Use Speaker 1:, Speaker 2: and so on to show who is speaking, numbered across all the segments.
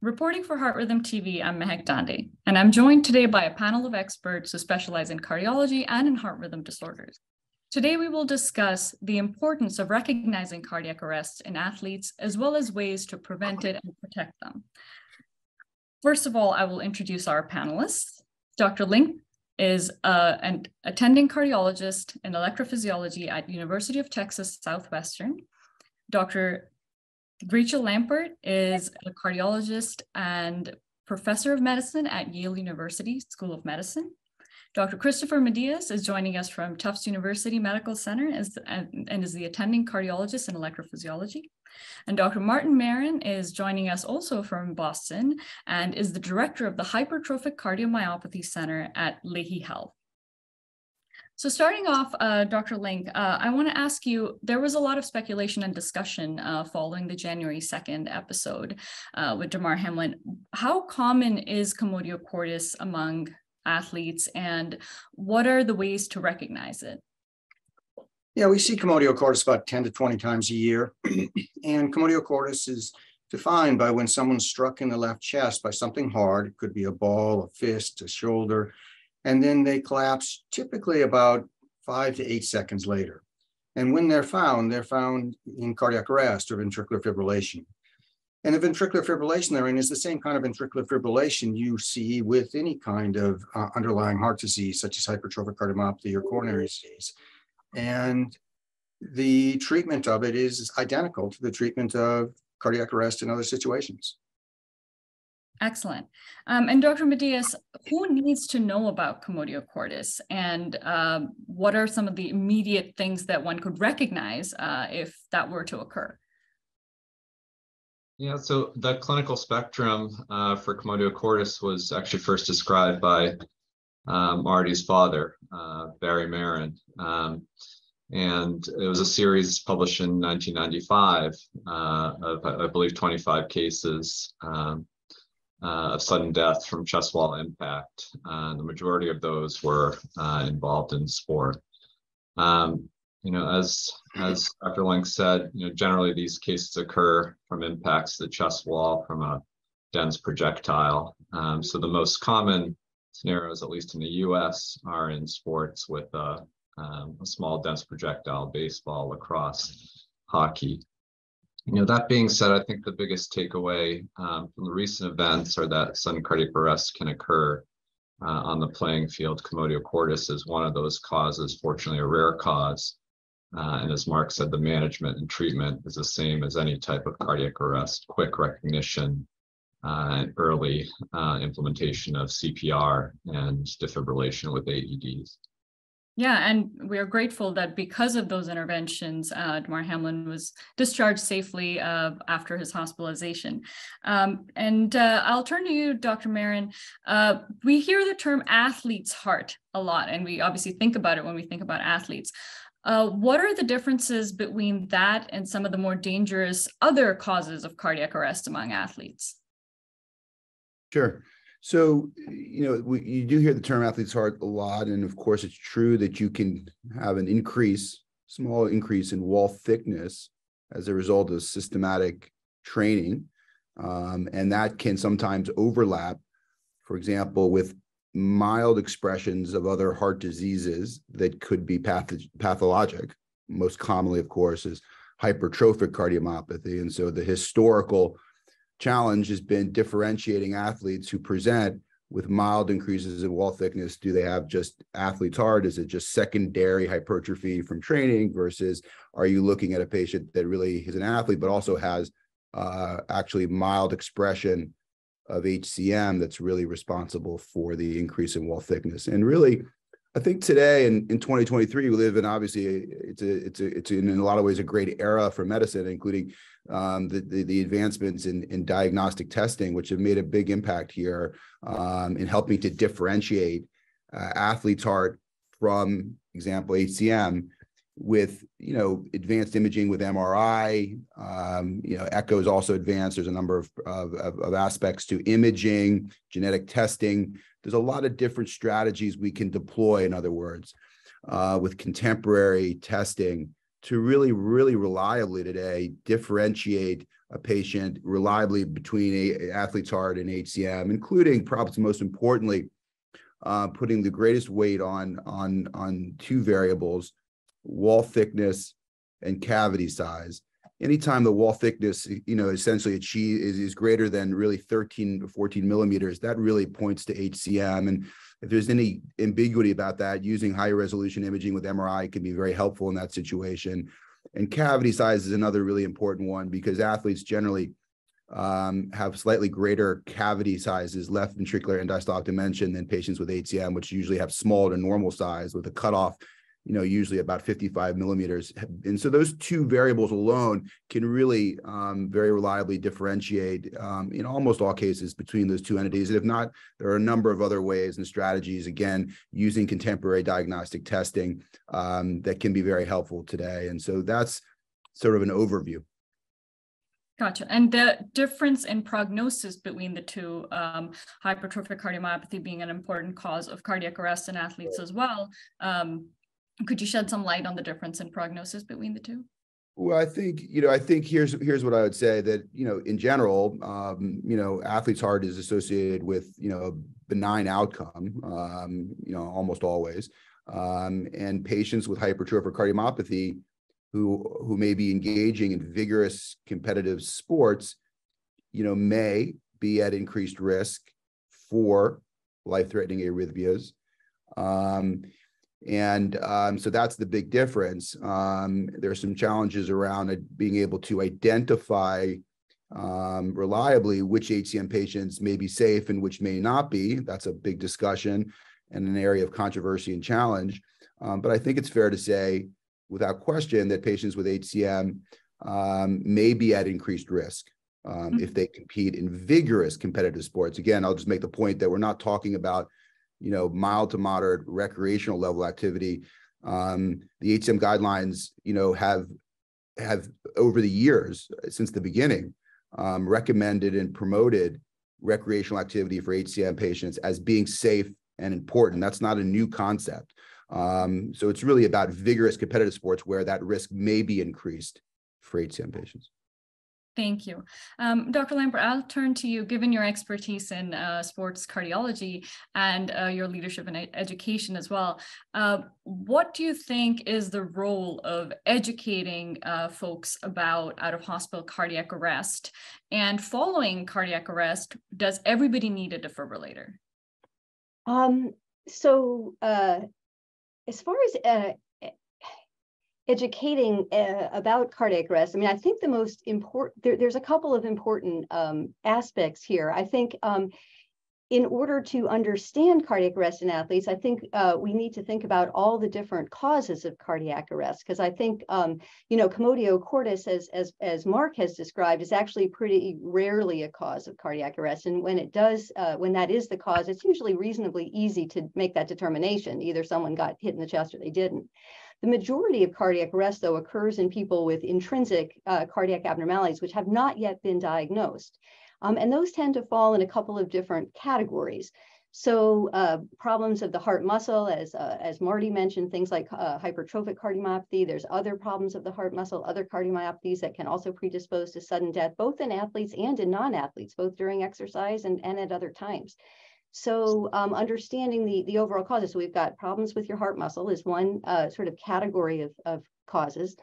Speaker 1: Reporting for Heart Rhythm TV, I'm Mehak Dhande, and I'm joined today by a panel of experts who specialize in cardiology and in heart rhythm disorders. Today, we will discuss the importance of recognizing cardiac arrests in athletes, as well as ways to prevent it and protect them. First of all, I will introduce our panelists. Dr. Link is uh, an attending cardiologist in electrophysiology at University of Texas Southwestern. Dr. Rachel Lampert is a cardiologist and professor of medicine at Yale University School of Medicine. Dr. Christopher Madias is joining us from Tufts University Medical Center as, and, and is the attending cardiologist in electrophysiology. And Dr. Martin Maron is joining us also from Boston and is the director of the Hypertrophic Cardiomyopathy Center at Lahey Health. So starting off, uh, Dr. Link, uh, I want to ask you, there was a lot of speculation and discussion uh, following the January 2nd episode uh, with Damar Hamlin. How common is commotio cordis among athletes and what are the ways to recognize it?
Speaker 2: Yeah, we see commotio cordis about 10 to 20 times a year. and commotio cordis is defined by when someone's struck in the left chest by something hard. It could be a ball, a fist, a shoulder, and then they collapse typically about five to eight seconds later. And when they're found, they're found in cardiac arrest or ventricular fibrillation. And the ventricular fibrillation they're in is the same kind of ventricular fibrillation you see with any kind of uh, underlying heart disease, such as hypertrophic cardiomyopathy or coronary disease. And the treatment of it is identical to the treatment of cardiac arrest in other situations.
Speaker 1: Excellent. Um, and Dr. Madias, who needs to know about commotio cordis and uh, what are some of the immediate things that one could recognize uh, if that were to occur?
Speaker 3: Yeah, so the clinical spectrum uh, for commotio cordis was actually first described by um, Marty's father, uh, Barry Maron. Um, and it was a series published in 1995 uh, of, I believe, 25 cases. Um, uh, of sudden death from chest wall impact. Uh, the majority of those were uh, involved in sport. Um, you know, as as Dr. Link said, you know, generally these cases occur from impacts to the chest wall from a dense projectile. Um, so the most common scenarios, at least in the U.S., are in sports with a, um, a small dense projectile, baseball, lacrosse, hockey. You know, that being said, I think the biggest takeaway um, from the recent events are that sudden cardiac arrest can occur uh, on the playing field. Commotio cordis is one of those causes, fortunately, a rare cause. Uh, and as Mark said, the management and treatment is the same as any type of cardiac arrest, quick recognition, uh, and early uh, implementation of CPR and defibrillation with AEDs.
Speaker 1: Yeah, and we are grateful that because of those interventions, uh, Damar Hamlin was discharged safely uh, after his hospitalization. Um, and uh, I'll turn to you, Dr. Maron. Uh, we hear the term athlete's heart a lot, and we obviously think about it when we think about athletes. Uh, what are the differences between that and some of the more dangerous other causes of cardiac arrest among athletes?
Speaker 4: Sure. So, you know, we, you do hear the term athlete's heart a lot. And of course, it's true that you can have an increase, small increase in wall thickness as a result of systematic training. Um, and that can sometimes overlap, for example, with mild expressions of other heart diseases that could be path- pathologic. Most commonly, of course, is hypertrophic cardiomyopathy. And so the historical challenge has been differentiating athletes who present with mild increases in wall thickness. Do they have just athlete's heart? Is it just secondary hypertrophy from training versus are you looking at a patient that really is an athlete, but also has uh, actually mild expression of HCM that's really responsible for the increase in wall thickness? And really, I think today in, in 2023 we live in obviously it's a it's a it's in a lot of ways a great era for medicine, including um, the, the, the advancements in in diagnostic testing, which have made a big impact here um, in helping to differentiate uh, athletes' heart from example HCM with you know advanced imaging with MRI. Um, you know, echo is also advanced. There's a number of, of, of aspects to imaging, genetic testing there's a lot of different strategies we can deploy, in other words, uh, with contemporary testing to really, really reliably today differentiate a patient reliably between a athlete's heart and HCM, including perhaps most importantly, uh, putting the greatest weight on on on two variables, wall thickness and cavity size. Anytime the wall thickness, you know, essentially achieve is, is greater than really 13 to 14 millimeters, that really points to HCM. And if there's any ambiguity about that, using high resolution imaging with MRI can be very helpful in that situation. And cavity size is another really important one because athletes generally um, have slightly greater cavity sizes, left ventricular end diastolic dimension than patients with HCM, which usually have small to normal size with a cutoff you know, usually about 55 millimeters. And so those two variables alone can really um, very reliably differentiate um, in almost all cases between those two entities. And if not, there are a number of other ways and strategies, again, using contemporary diagnostic testing um, that can be very helpful today. And so that's sort of an overview.
Speaker 1: Gotcha. And the difference in prognosis between the two, um, hypertrophic cardiomyopathy being an important cause of cardiac arrest in athletes as well, um, could you shed some light on the difference in prognosis between the two?
Speaker 4: Well, I think you know. I think here's here's what I would say that you know, in general, um, you know, athlete's heart is associated with you know benign outcome, um, you know, almost always, um, and patients with hypertrophic cardiomyopathy who who may be engaging in vigorous competitive sports, you know, may be at increased risk for life-threatening arrhythmias. Um, and um, so that's the big difference. Um, there are some challenges around being able to identify um, reliably which HCM patients may be safe and which may not be. That's a big discussion and an area of controversy and challenge. Um, but I think it's fair to say, without question, that patients with HCM um, may be at increased risk. Um, mm-hmm. If they compete in vigorous competitive sports, again, I'll just make the point that we're not talking about you know, mild to moderate recreational level activity. Um, the HCM guidelines, you know, have have over the years since the beginning um, recommended and promoted recreational activity for HCM patients as being safe and important. That's not a new concept. Um, so it's really about vigorous competitive sports where that risk may be increased for HCM patients.
Speaker 1: Thank you. Um, Dr. Lampert, I'll turn to you, given your expertise in uh, sports cardiology and uh, your leadership in education as well. Uh, what do you think is the role of educating uh, folks about out of hospital cardiac arrest? And following cardiac arrest, does everybody need a defibrillator?
Speaker 5: Um, so, uh, as far as uh, educating uh, about cardiac arrest, I mean, I think the most important, there, there's a couple of important um, aspects here. I think um, in order to understand cardiac arrest in athletes, I think uh, we need to think about all the different causes of cardiac arrest. Because I think, um, you know, commotio cordis, as, as, as Mark has described, is actually pretty rarely a cause of cardiac arrest. And when it does, uh, when that is the cause, it's usually reasonably easy to make that determination. Either someone got hit in the chest or they didn't. The majority of cardiac arrest, though, occurs in people with intrinsic uh, cardiac abnormalities, which have not yet been diagnosed. Um, and those tend to fall in a couple of different categories. So uh, problems of the heart muscle, as, uh, as Marty mentioned, things like uh, hypertrophic cardiomyopathy. There's other problems of the heart muscle, other cardiomyopathies that can also predispose to sudden death, both in athletes and in non-athletes, both during exercise and, and at other times. So um, understanding the, the overall causes, so we've got problems with your heart muscle is one uh, sort of category of, of causes.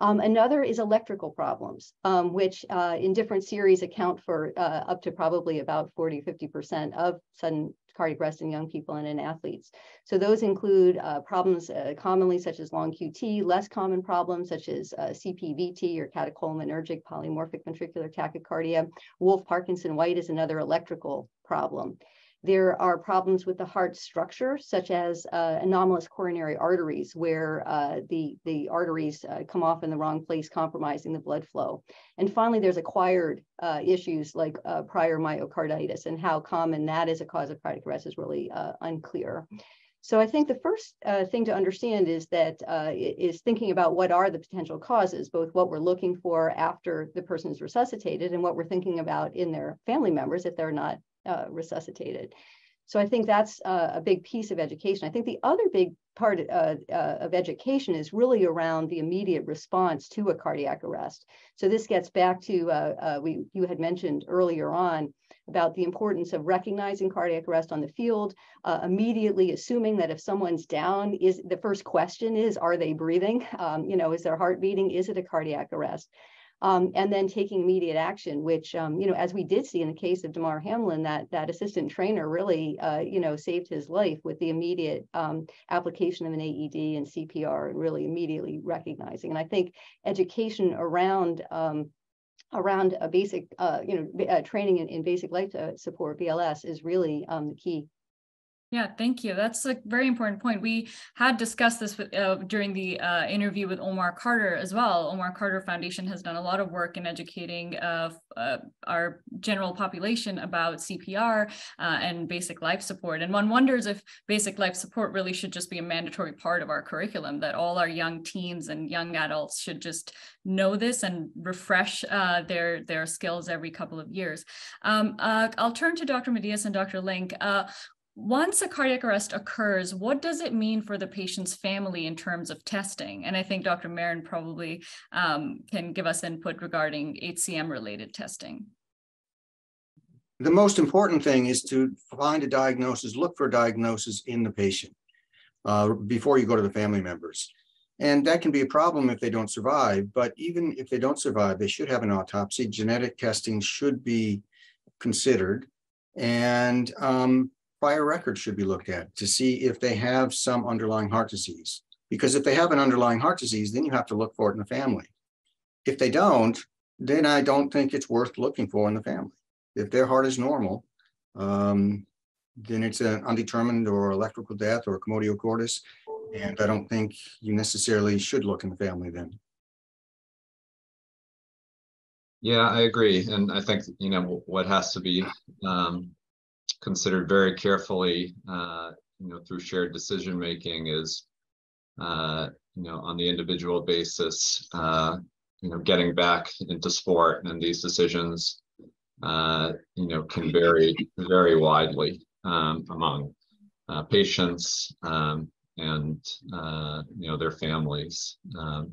Speaker 5: Um, another is electrical problems, um, which uh, in different series account for uh, up to probably about 40, 50% of sudden cardiac arrest in young people and in athletes. So those include uh, problems uh, commonly such as long QT, less common problems such as uh, CPVT or catecholaminergic polymorphic ventricular tachycardia. Wolff Parkinson White is another electrical problem. There are problems with the heart structure, such as uh, anomalous coronary arteries, where uh, the, the arteries uh, come off in the wrong place, compromising the blood flow. And finally, there's acquired uh, issues like uh, prior myocarditis, and how common that is a cause of cardiac arrest is really uh, unclear. So I think the first uh, thing to understand is that uh, is thinking about what are the potential causes, both what we're looking for after the person is resuscitated and what we're thinking about in their family members if they're not uh, resuscitated. So I think that's uh, a big piece of education. I think the other big part uh, uh, of education is really around the immediate response to a cardiac arrest. So this gets back to uh, uh, we you had mentioned earlier on about the importance of recognizing cardiac arrest on the field, uh, immediately assuming that if someone's down, is the first question is, are they breathing? Um, you know, is their heart beating? Is it a cardiac arrest? Um, and then taking immediate action, which um, you know, as we did see in the case of Damar Hamlin, that that assistant trainer really uh, you know saved his life with the immediate um, application of an AED and CPR, and really immediately recognizing. And I think education around um, around a basic, uh, you know, uh, training in, in, basic life uh, support BLS is really um, the key.
Speaker 1: Yeah, thank you. That's a very important point. We had discussed this with, uh, during the uh, interview with Omar Carter as well. Omar Carter Foundation has done a lot of work in educating uh, uh our general population about CPR uh, and basic life support. And one wonders if basic life support really should just be a mandatory part of our curriculum, that all our young teens and young adults should just know this and refresh uh, their, their skills every couple of years. Um, I'll turn to Dr. Madias and Dr. Link once a cardiac arrest occurs, what does it mean for the patient's family in terms of testing? And I think Dr. Maron probably um, can give us input regarding HCM related testing.
Speaker 2: The most important thing is to find a diagnosis, look for a diagnosis in the patient uh, before you go to the family members. And that can be a problem if they don't survive, but even if they don't survive, they should have an autopsy. Genetic testing should be considered. And um, prior records should be looked at to see if they have some underlying heart disease. Because if they have an underlying heart disease, then you have to look for it in the family. If they don't, then I don't think it's worth looking for in the family. If their heart is normal, um, then it's an undetermined or electrical death or commotio cordis. And I don't think you necessarily should look in the family then.
Speaker 3: Yeah, I agree. And I think, you know, what has to be um, considered very carefully, uh, you know, through shared decision making is, uh, you know, on the individual basis, uh, you know, getting back into sport and these decisions, uh, you know, can vary very widely um, among uh, patients um, and uh, you know their families. Um,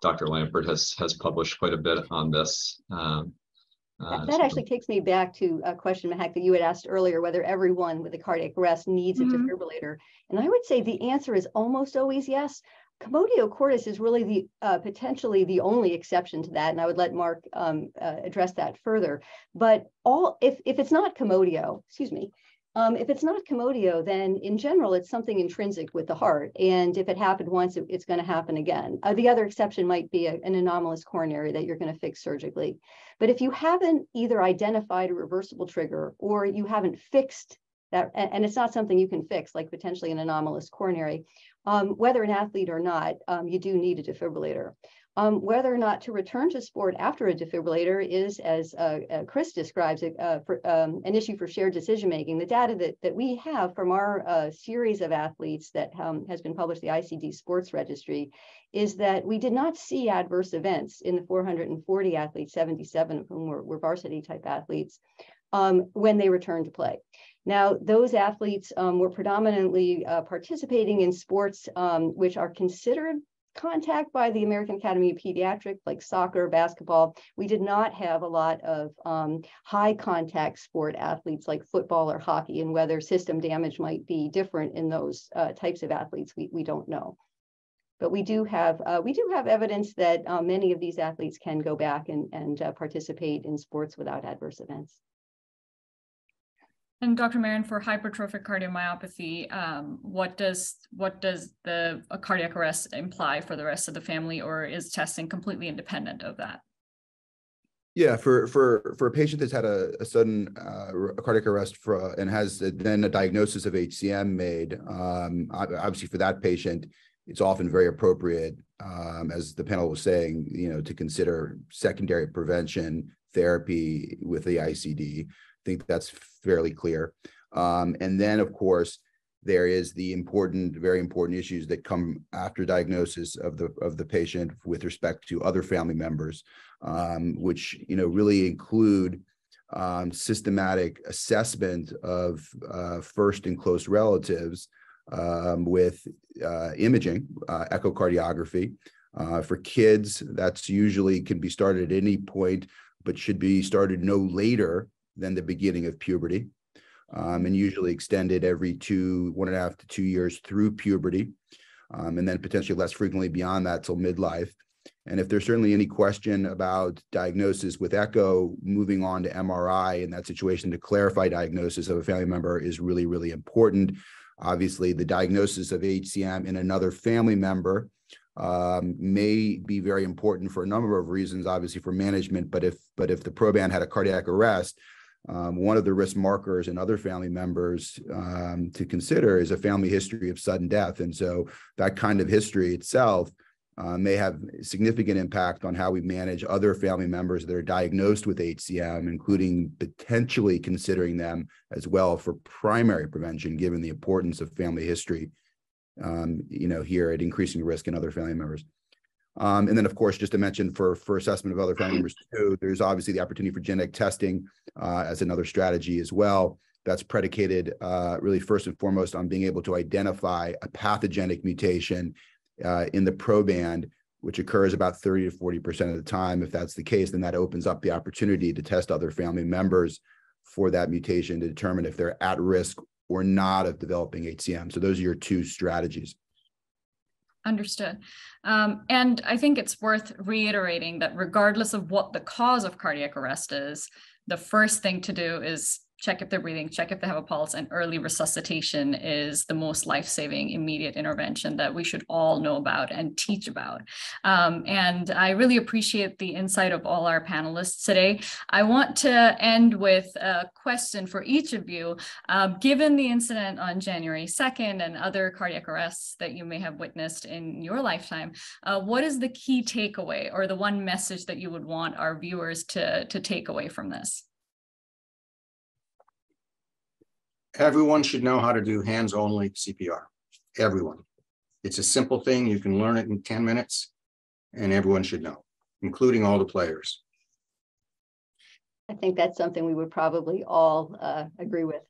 Speaker 3: Dr. Lampert has has published quite a bit on this. Um,
Speaker 5: uh, that, actually takes me back to a question, Mehak, that you had asked earlier, whether everyone with a cardiac arrest needs a mm-hmm. defibrillator. And I would say the answer is almost always yes. Commotio cordis is really the uh, potentially the only exception to that, and I would let Mark um, uh, address that further. But all if if it's not commotio, excuse me, um, if it's not commotio, then in general, it's something intrinsic with the heart. And if it happened once, it, it's going to happen again. Uh, the other exception might be a, an anomalous coronary that you're going to fix surgically. But if you haven't either identified a reversible trigger or you haven't fixed that, and, and it's not something you can fix, like potentially an anomalous coronary, um, whether an athlete or not, um, you do need a defibrillator. Um, whether or not to return to sport after a defibrillator is, as uh, uh, Chris describes it, uh, for, um, an issue for shared decision making. The data that, that we have from our uh, series of athletes that um, has been published, the ICD Sports Registry, is that we did not see adverse events in the 440 athletes, 77 of whom were, were varsity type athletes, um, when they returned to play. Now, those athletes um, were predominantly uh, participating in sports um, which are considered contact by the American Academy of Pediatrics, like soccer, basketball. We did not have a lot of um, high contact sport athletes like football or hockey, and whether system damage might be different in those uh, types of athletes, we, we don't know. But we do have uh, we do have evidence that uh, many of these athletes can go back and, and uh, participate in sports without adverse events.
Speaker 1: And Dr. Maron, for hypertrophic cardiomyopathy, um, what does what does the cardiac arrest imply for the rest of the family, or is testing completely independent of that?
Speaker 4: Yeah, for for for a patient that's had a, a sudden uh, cardiac arrest for, and has then a diagnosis of HCM made, um, obviously for that patient, it's often very appropriate, um, as the panel was saying, you know, to consider secondary prevention therapy with the ICD think that's fairly clear. Um, and then, of course, there is the important, very important issues that come after diagnosis of the of the patient with respect to other family members, um, which you know really include um, systematic assessment of uh, first and close relatives um, with uh, imaging, uh, echocardiography. Uh, for kids, that's usually can be started at any point, but should be started no later than the beginning of puberty, um, and usually extended every two, one and a half to two years through puberty, um, and then potentially less frequently beyond that till midlife. And if there's certainly any question about diagnosis with echo, moving on to MRI in that situation to clarify diagnosis of a family member is really, really important. Obviously, the diagnosis of HCM in another family member um, may be very important for a number of reasons, obviously for management, but if but if the proband had a cardiac arrest, um, one of the risk markers in other family members um, to consider is a family history of sudden death. And so that kind of history itself uh, may have significant impact on how we manage other family members that are diagnosed with HCM, including potentially considering them as well for primary prevention, given the importance of family history, um, you know, here at increasing risk in other family members. Um, and then, of course, just to mention for for assessment of other family members too, there's obviously the opportunity for genetic testing uh, as another strategy as well. That's predicated uh, really first and foremost on being able to identify a pathogenic mutation uh, in the proband, which occurs about 30 to 40% of the time. If that's the case, then that opens up the opportunity to test other family members for that mutation to determine if they're at risk or not of developing HCM. So those are your two strategies.
Speaker 1: Understood. Um, and I think it's worth reiterating that regardless of what the cause of cardiac arrest is, the first thing to do is check if they're breathing, check if they have a pulse, and early resuscitation is the most life saving immediate intervention that we should all know about and teach about. Um, and I really appreciate the insight of all our panelists today. I want to end with a question for each of you. Uh, given the incident on January 2nd and other cardiac arrests that you may have witnessed in your lifetime, uh, what is the key takeaway or the one message that you would want our viewers to, to take away from this?
Speaker 2: Everyone should know how to do hands only CPR. Everyone. It's a simple thing. You can learn it in 10 minutes, and everyone should know, including all the players.
Speaker 5: I think that's something we would probably all uh, agree with.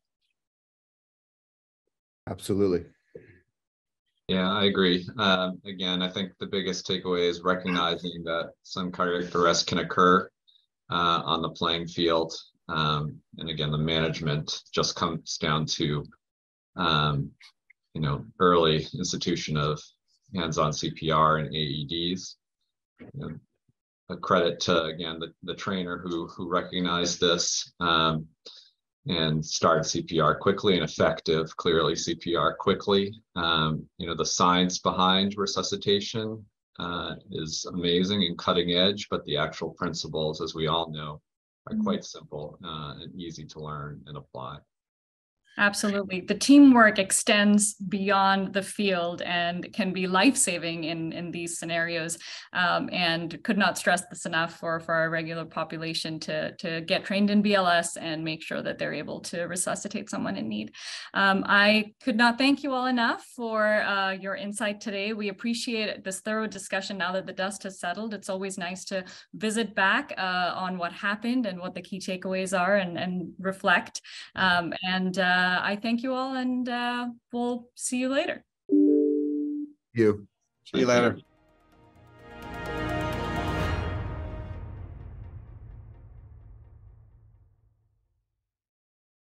Speaker 4: Absolutely.
Speaker 3: Yeah, I agree. Um, again, I think the biggest takeaway is recognizing that some cardiac arrest can occur uh, on the playing field um, and again, the management just comes down to, um, you know, early institution of hands-on CPR and AEDs. A credit to again the, the trainer who who recognized this um, and started CPR quickly and effective. Clearly, CPR quickly. Um, you know, the science behind resuscitation uh, is amazing and cutting edge, but the actual principles, as we all know, are mm-hmm. quite simple uh, and easy to learn and apply.
Speaker 1: Absolutely. The teamwork extends beyond the field and can be life saving in, in these scenarios. Um, and could not stress this enough for, for our regular population to, to get trained in BLS and make sure that they're able to resuscitate someone in need. Um, I could not thank you all enough for uh, your insight today. We appreciate this thorough discussion now that the dust has settled. It's always nice to visit back uh, on what happened and what the key takeaways are and, and reflect. Um, and uh, I thank you all and uh, we'll see you later.
Speaker 4: You.
Speaker 2: See you later.